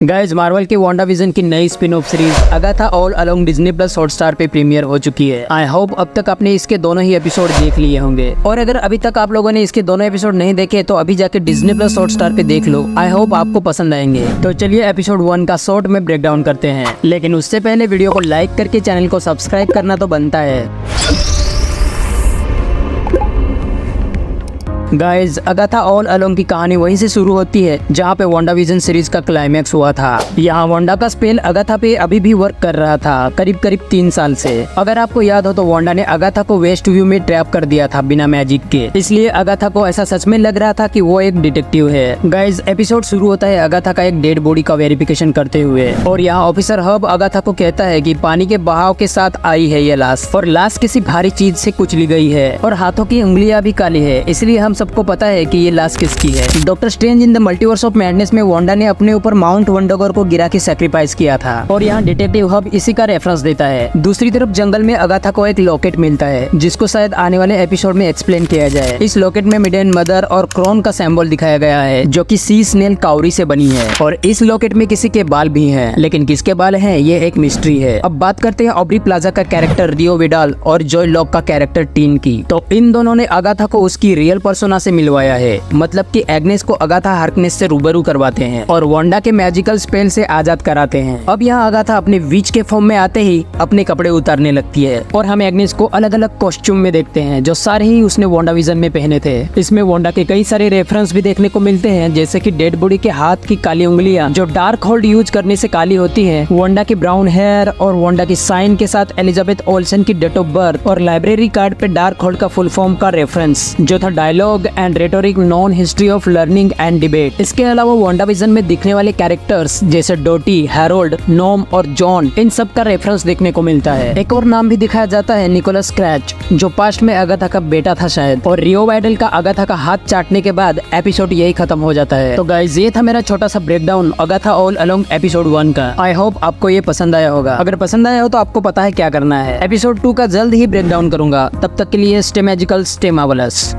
Guys Marvel की Wanda Vision की नई spin off series Agatha all along Disney plus Hotstar पे premiere हो चुकी है। आई होप अब तक आपने इसके दोनों ही एपिसोड देख लिए होंगे। और अगर अभी तक आप लोगों ने इसके दोनों एपिसोड नहीं देखे तो अभी जाके डिज्नी प्लस हॉटस्टार पे देख लो। आई होप आपको पसंद आएँगे। तो चलिए एपिसोड वन का शॉर्ट में ब्रेक डाउन करते हैं। लेकिन उससे पहले वीडियो को लाइक करके चैनल को सब्सक्राइब करना तो बनता है। गाइज़ अगाथा ऑल अलोंग की कहानी वहीं से शुरू होती है, जहाँ पे वांडा विजन सीरीज़ का क्लाइमैक्स हुआ था। यहाँ वांडा का स्पेल अगाथा पे अभी भी वर्क कर रहा था करीब करीब तीन साल से। अगर आपको याद हो तो वांडा ने अगाथा को वेस्ट व्यू में ट्रैप कर दिया था बिना मैजिक के। इसलिए अगाथा को ऐसा सच में लग रहा था की वो एक डिटेक्टिव है। गाइज़ एपिसोड शुरू होता है अगाथा का एक डेड बॉडी का वेरिफिकेशन करते हुए। और यहाँ ऑफिसर हब अगाथा को कहता है की पानी के बहाव के साथ आई है ये लाश और लाश किसी भारी चीज़ से कुचली गई है। और हाथों की उंगलियाँ भी काली है, इसलिए हम सबको पता है कि ये लाश किसकी है। Doctor Strange in the Multiverse of Madness में वांडा ने अपने ऊपर माउंट वंडोगर को गिरा के सेक्रीफाइस किया था। और यहाँ डिटेक्टिव हब इसी का रेफरेंस देता है। दूसरी तरफ़ जंगल में अगाथा को एक लॉकेट मिलता है, जिसको शायद आने वाले एपिसोड में एक्सप्लेन किया जाए। इस लॉकेट में मिडेन मदर और क्रोन का सैम्बल दिखाया गया है, जो की सी स्नेल काउरी से बनी है। और इस लॉकेट में किसी के बाल भी है, लेकिन किसके बाल है, ये एक मिस्ट्री है। अब बात करते हैं ऑब्री प्लाजा का कैरेक्टर रियो विडाल और जॉय लॉक का कैरेक्टर टीन की। तो इन दोनों ने अगाथा को उसकी रियल पर्सोना से मिलवाया है मतलब कि एग्नेस को अगाथा हार्कनेस से रूबरू करवाते हैं और वोंडा के मैजिकल स्पेल से आज़ाद कराते हैं। अब यहाँ अगाथा अपने विच के फॉर्म में आते ही अपने कपड़े उतारने लगती है और हम एग्नेस को अलग अलग कॉस्ट्यूम में देखते हैं, जो सारे ही उसने वांडा विजन में पहने थे। इसमें वोंडा के कई सारे रेफरेंस भी देखने को मिलते हैं, जैसे की डेड बॉडी के हाथ की काली उंगलियाँ, जो डार्क होल्ड यूज़ करने से काली होती है, वोंडा की ब्राउन हेयर और वोंडा की साइन के साथ एलिजाबेथ ओल्सन की डेट ऑफ़ बर्थ और लाइब्रेरी कार्ड पे डार्क होल्ड का फुल फॉर्म का रेफरेंस, जो था dialogue and rhetoric non history of learning and debate इसके अलावा वोंडा विजन में दिखने वाले कैरेक्टर्स जैसे डोटी हेरोल्ड नोम और जॉन इन सब का रेफरेंस देखने को मिलता है। एक और नाम भी दिखाया जाता है निकोलस क्रैच जो पास्ट में अगाथा का बेटा था शायद। और रियो वाइडल का अगाथा का हाथ चाटने के बाद एपिसोड यही खत्म हो जाता है। तो गाइज़ ये था मेरा छोटा सा break down Agatha all along episode one का। आई होप आपको ये पसंद आया होगा। अगर पसंद आया हो तो आपको पता है क्या करना है। एपिसोड टू का जल्द ही ब्रेक डाउन करूँगा। तब तक के लिए स्टे मैजिकल स्टे मावलस